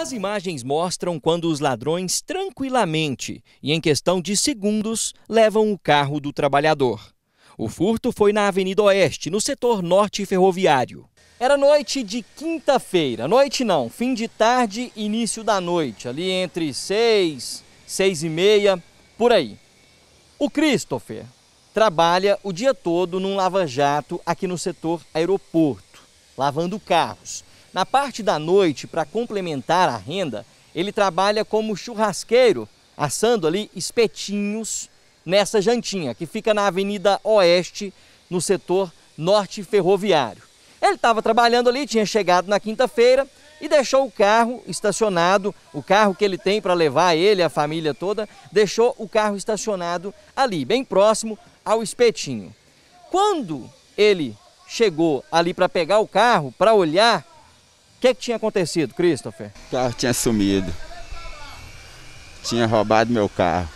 As imagens mostram quando os ladrões tranquilamente e em questão de segundos levam o carro do trabalhador. O furto foi na Avenida Oeste, no setor norte ferroviário. Era noite de quinta-feira, noite não, fim de tarde, início da noite, ali entre seis, seis e meia, por aí. O Christopher trabalha o dia todo num lava-jato aqui no setor aeroporto, lavando carros. Na parte da noite, para complementar a renda, ele trabalha como churrasqueiro, assando ali espetinhos nessa jantinha, que fica na Avenida Oeste, no setor norte ferroviário. Ele estava trabalhando ali, tinha chegado na quinta-feira e deixou o carro estacionado, o carro que ele tem para levar ele, a família toda, deixou o carro estacionado ali, bem próximo ao espetinho. Quando ele chegou ali para pegar o carro, para olhar, o que, que tinha acontecido, Christopher? O carro tinha sumido. Tinha roubado meu carro.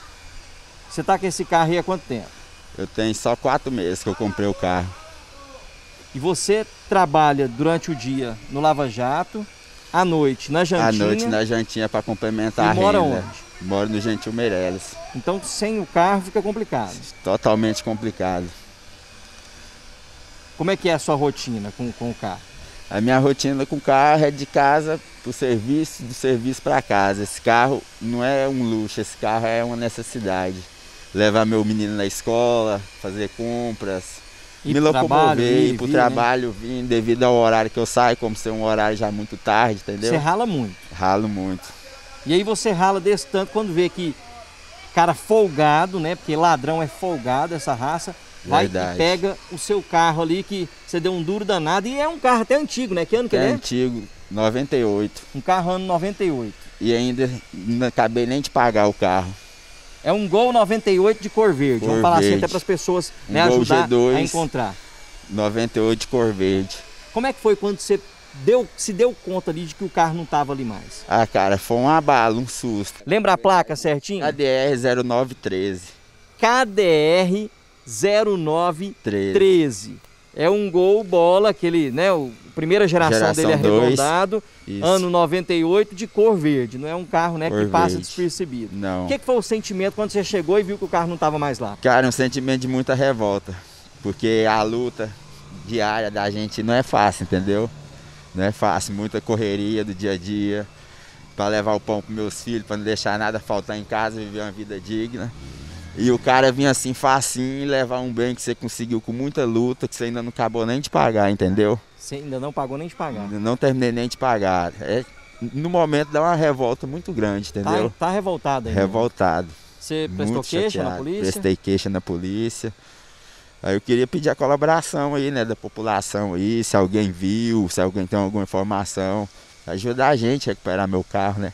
Você está com esse carro aí há quanto tempo? Eu tenho só quatro meses que eu comprei o carro. E você trabalha durante o dia no Lava Jato, à noite na jantinha? À noite na jantinha para complementar e mora a renda. onde? Moro no Gentil Meirelles. Então sem o carro fica complicado. Totalmente complicado. Como é que é a sua rotina com, com o carro? A minha rotina com o carro é de casa para o serviço, do serviço para casa. Esse carro não é um luxo, esse carro é uma necessidade. Levar meu menino na escola, fazer compras, Ir me locomover, ir, para o né? trabalho, vir devido ao horário que eu saio, como ser um horário já muito tarde, entendeu? Você rala muito. Ralo muito. E aí você rala desse tanto quando vê que cara folgado, né? Porque ladrão é folgado, essa raça. Vai Verdade. e pega o seu carro ali que você deu um duro danado. E é um carro até antigo, né? Que ano que é é? antigo, 98. Um carro ano 98. E ainda não acabei nem de pagar o carro. É um Gol 98 de cor verde. Cor Vamos falar assim verde. até para as pessoas Um né, ajudar G2. a encontrar. 98 de cor verde. Como é que foi quando você deu, se deu conta ali de que o carro não estava ali mais? Ah, cara, foi um abalo, um susto. Lembra a placa certinho? ADR 0913. KDR 0913. É um gol bola, aquele, né? O primeira geração, Geração dele é dois. arredondado, Isso. ano 98 de cor verde. Não é um carro, né, que Cor passa verde. despercebido. Não. O que, que foi o sentimento quando você chegou e viu que o carro não estava mais lá? Cara, um sentimento de muita revolta. Porque a luta diária da gente não é fácil, entendeu? Não é fácil, muita correria do dia a dia. Pra levar o pão pros meus filhos, pra não deixar nada faltar em casa, viver uma vida digna. E o cara vinha assim facinho e levar um bem que você conseguiu com muita luta, que você ainda não acabou nem de pagar, entendeu? Você ainda não pagou nem de pagar. Não terminei nem de pagar. É, no momento dá uma revolta muito grande, Tá, entendeu? tá revoltado ainda. Revoltado. Você prestou muito queixa na chateado. polícia? Prestei queixa na polícia. Aí eu queria pedir a colaboração aí, né, da população aí, se alguém viu, se alguém tem alguma informação, ajudar a gente a recuperar meu carro, né?